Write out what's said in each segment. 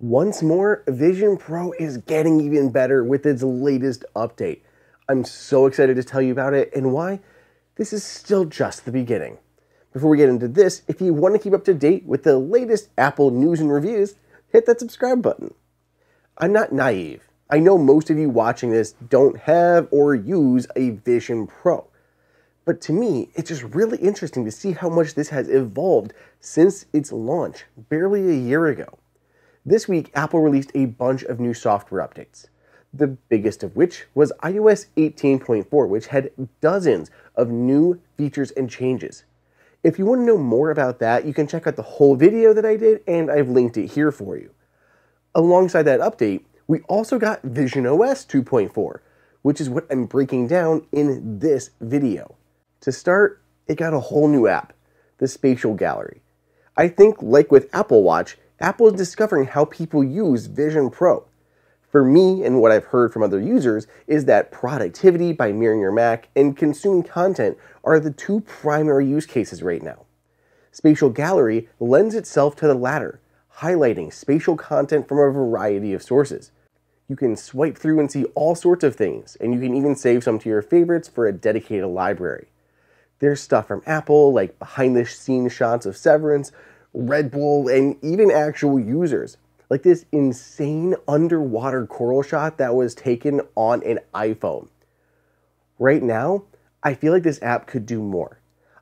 Once more, Vision Pro is getting even better with its latest update. I'm so excited to tell you about it and why this is still just the beginning. Before we get into this, if you want to keep up to date with the latest Apple news and reviews, hit that subscribe button. I'm not naive. I know most of you watching this don't have or use a Vision Pro. But to me, it's just really interesting to see how much this has evolved since its launch barely a year ago. This week, Apple released a bunch of new software updates. The biggest of which was iOS 18.4, which had dozens of new features and changes. If you want to know more about that, you can check out the whole video that I did, and I've linked it here for you. Alongside that update, we also got Vision OS 2.4, which is what I'm breaking down in this video. To start, it got a whole new app, the Spatial Gallery. I think, like with Apple Watch, Apple is discovering how people use Vision Pro. For me, and what I've heard from other users, is that productivity by mirroring your Mac and consuming content are the two primary use cases right now. Spatial Gallery lends itself to the latter, highlighting spatial content from a variety of sources. You can swipe through and see all sorts of things, and you can even save some to your favorites for a dedicated library. There's stuff from Apple, like behind the scenes shots of Severance, Red Bull, and even actual users. Like this insane underwater coral shot that was taken on an iPhone. Right now, I feel like this app could do more.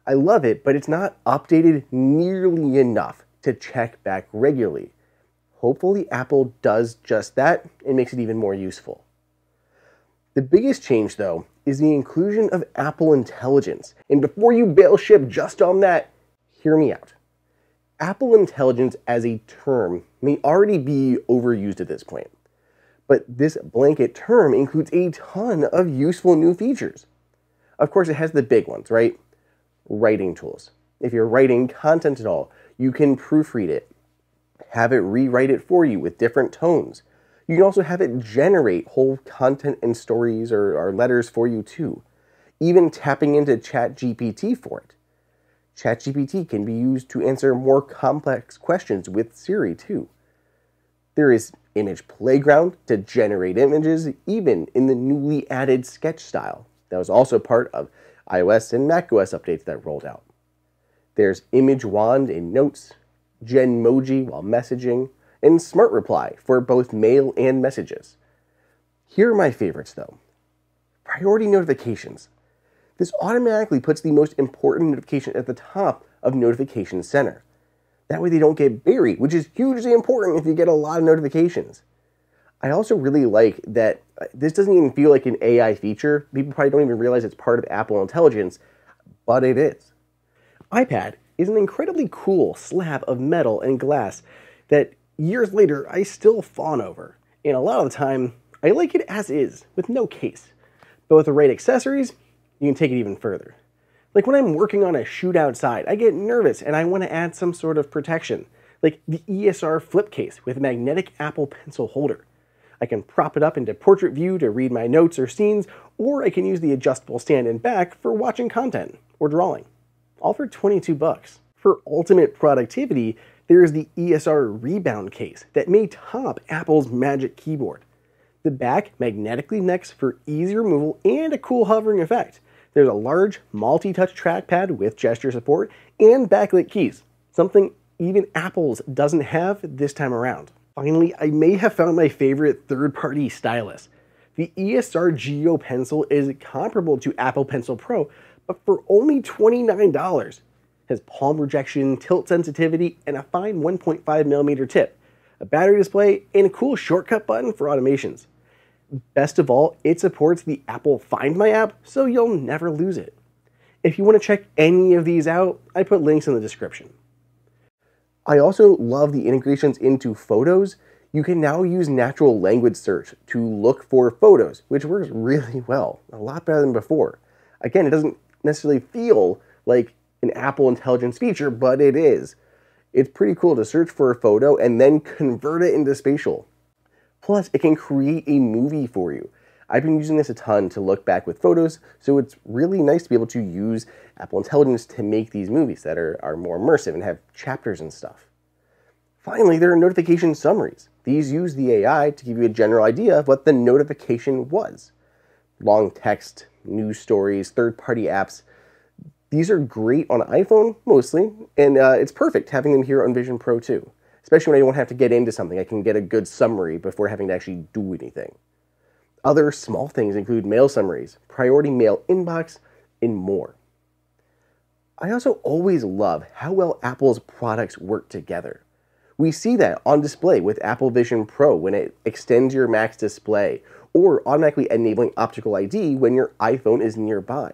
I love it, but it's not updated nearly enough to check back regularly. Hopefully, Apple does just that and makes it even more useful. The biggest change, though, is the inclusion of Apple Intelligence. And before you bail ship just on that, hear me out. Apple Intelligence as a term may already be overused at this point, but this blanket term includes a ton of useful new features. Of course, it has the big ones, right? Writing tools. If you're writing content at all, you can proofread it, have it rewrite it for you with different tones. You can also have it generate whole content and stories or, or letters for you too, even tapping into ChatGPT for it. ChatGPT can be used to answer more complex questions with Siri too. There is Image Playground to generate images, even in the newly added Sketch style. That was also part of iOS and macOS updates that rolled out. There's Image Wand in Notes, Genmoji while messaging, and Smart Reply for both mail and messages. Here are my favorites though. Priority notifications. This automatically puts the most important notification at the top of Notification Center. That way they don't get buried, which is hugely important if you get a lot of notifications. I also really like that uh, this doesn't even feel like an AI feature. People probably don't even realize it's part of Apple Intelligence, but it is. iPad is an incredibly cool slab of metal and glass that years later I still fawn over. And a lot of the time, I like it as is, with no case. But with the right accessories, you can take it even further. Like when I'm working on a shoot outside, I get nervous and I want to add some sort of protection, like the ESR flip case with a magnetic Apple Pencil holder. I can prop it up into portrait view to read my notes or scenes, or I can use the adjustable stand and back for watching content or drawing. All for 22 bucks. For ultimate productivity, there is the ESR Rebound case that may top Apple's Magic Keyboard. The back magnetically necks for easy removal and a cool hovering effect. There's a large multi-touch trackpad with gesture support and backlit keys, something even Apple's doesn't have this time around. Finally, I may have found my favorite third-party stylus. The ESR Geo Pencil is comparable to Apple Pencil Pro, but for only $29. Has palm rejection, tilt sensitivity, and a fine 1.5mm tip, a battery display, and a cool shortcut button for automations. Best of all, it supports the Apple Find My app, so you'll never lose it. If you want to check any of these out, I put links in the description. I also love the integrations into Photos. You can now use natural language search to look for photos, which works really well, a lot better than before. Again, it doesn't necessarily feel like an Apple Intelligence feature, but it is. It's pretty cool to search for a photo and then convert it into spatial. Plus, it can create a movie for you. I've been using this a ton to look back with photos, so it's really nice to be able to use Apple Intelligence to make these movies that are, are more immersive and have chapters and stuff. Finally, there are notification summaries. These use the AI to give you a general idea of what the notification was. Long text, news stories, third party apps. These are great on iPhone mostly, and uh, it's perfect having them here on Vision Pro too. Especially when I don't have to get into something, I can get a good summary before having to actually do anything. Other small things include mail summaries, priority mail inbox, and more. I also always love how well Apple's products work together. We see that on display with Apple Vision Pro when it extends your Mac's display, or automatically enabling Optic ID when your iPhone is nearby.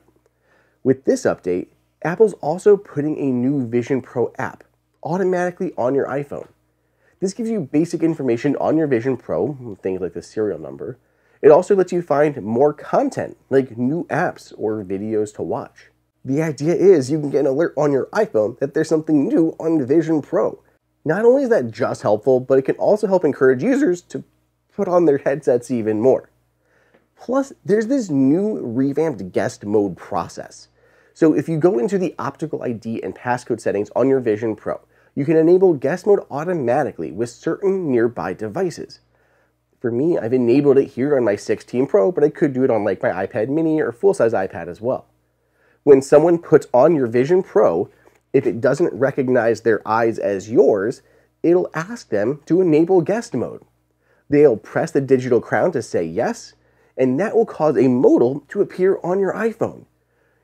With this update, Apple's also putting a new Vision Pro app automatically on your iPhone. This gives you basic information on your Vision Pro, things like the serial number. It also lets you find more content, like new apps or videos to watch. The idea is you can get an alert on your iPhone that there's something new on Vision Pro, not only is that just helpful, but it can also help encourage users to put on their headsets even more. Plus, there's this new revamped guest mode process. So if you go into the Optic ID and passcode settings on your Vision Pro, you can enable guest mode automatically with certain nearby devices. For me, I've enabled it here on my 16 Pro, but I could do it on like my iPad mini or full-size iPad as well. When someone puts on your Vision Pro, if it doesn't recognize their eyes as yours, it'll ask them to enable guest mode. They'll press the digital crown to say yes, and that will cause a modal to appear on your iPhone.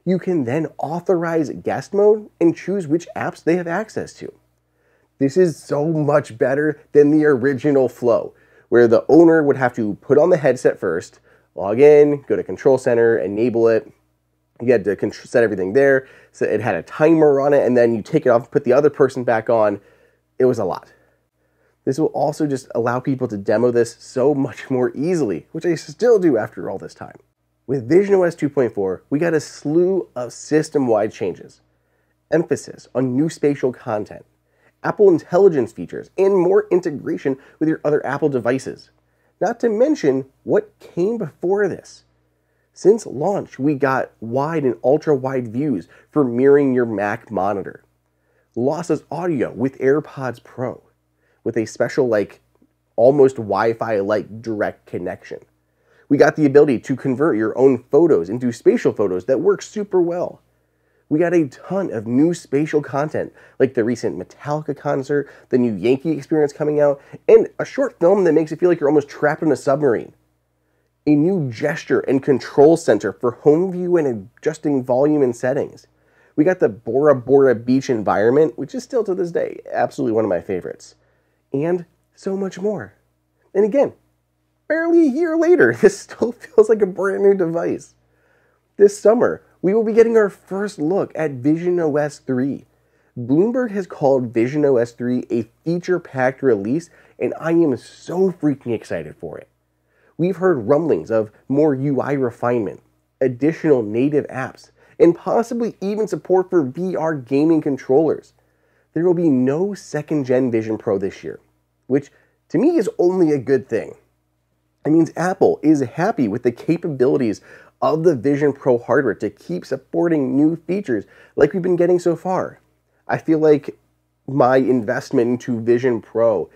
You can then authorize guest mode and choose which apps they have access to. This is so much better than the original flow, where the owner would have to put on the headset first, log in, go to Control Center, enable it, you had to set everything there. So it had a timer on it, and then you take it off, put the other person back on. It was a lot. This will also just allow people to demo this so much more easily, which I still do after all this time. With visionOS 2.4, we got a slew of system-wide changes, emphasis on new spatial content, Apple Intelligence features, and more integration with your other Apple devices. Not to mention what came before this. Since launch, we got wide and ultra wide views for mirroring your Mac monitor. Lossless audio with AirPods Pro, with a special, like, almost Wi Fi like direct connection. We got the ability to convert your own photos into spatial photos that work super well. We got a ton of new spatial content, like the recent Metallica concert, the new Yankee experience coming out, and a short film that makes it feel like you're almost trapped in a submarine a new gesture and control center for home view and adjusting volume and settings. We got the Bora Bora Beach environment, which is still to this day absolutely one of my favorites. And so much more. And again, barely a year later, this still feels like a brand new device. This summer, we will be getting our first look at Vision OS 3. Bloomberg has called Vision OS 3 a feature packed release, and I am so freaking excited for it we've heard rumblings of more UI refinement, additional native apps, and possibly even support for VR gaming controllers. There will be no second gen Vision Pro this year, which to me is only a good thing. It means Apple is happy with the capabilities of the Vision Pro hardware to keep supporting new features like we've been getting so far. I feel like my investment into Vision Pro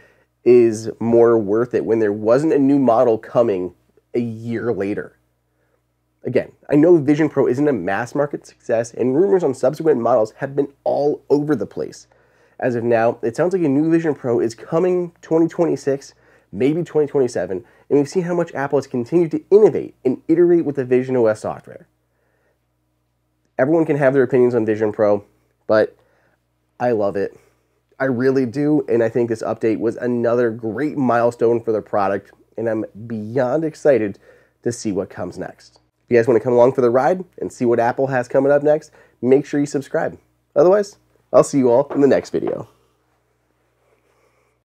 is more worth it when there wasn't a new model coming a year later. Again, I know Vision Pro isn't a mass market success, and rumors on subsequent models have been all over the place. As of now, it sounds like a new Vision Pro is coming 2026, maybe 2027, and we've seen how much Apple has continued to innovate and iterate with the Vision OS software. Everyone can have their opinions on Vision Pro, but I love it. I really do, and I think this update was another great milestone for the product, and I'm beyond excited to see what comes next. If you guys want to come along for the ride and see what Apple has coming up next, make sure you subscribe. Otherwise, I'll see you all in the next video.